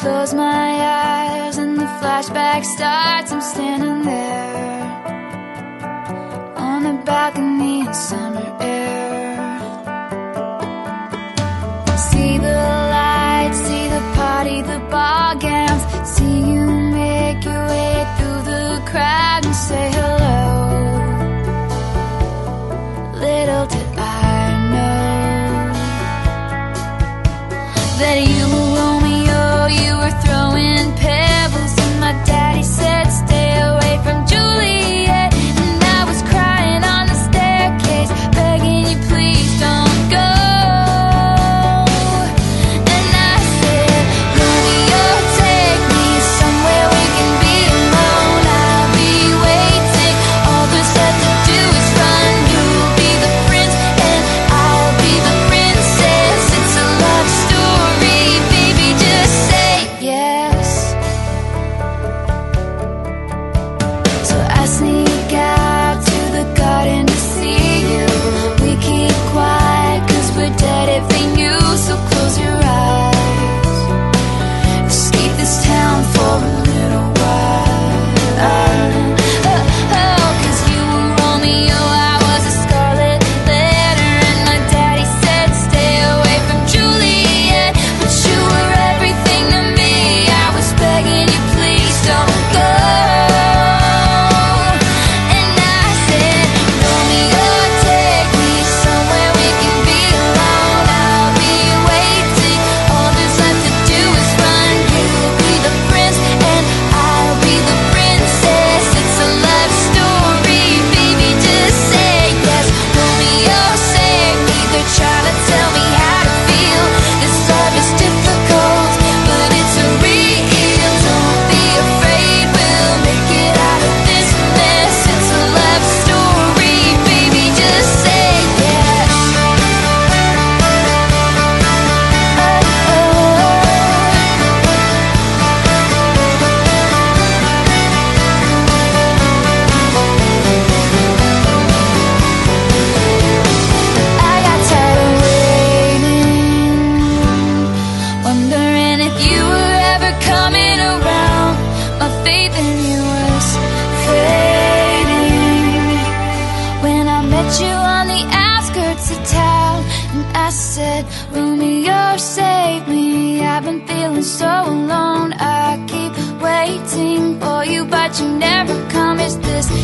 close my eyes and the flashback starts. I'm standing there on the balcony in summer air. that you said, Romeo, save me. I've been feeling so alone. I keep waiting for you, but you never come. Is this?